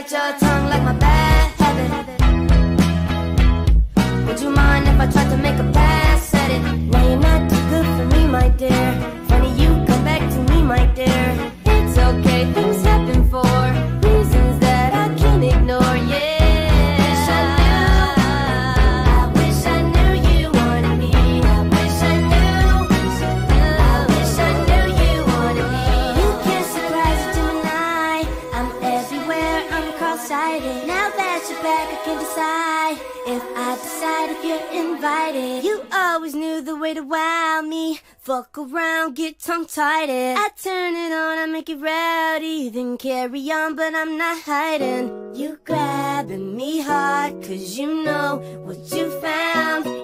lại trở thành lạnh mặt Now that you're back, I can decide. If I decide if you're invited, you always knew the way to wow me. Fuck around, get tongue tied. I turn it on, I make it rowdy. Then carry on, but I'm not hiding. You grabbing me hard, cause you know what you found.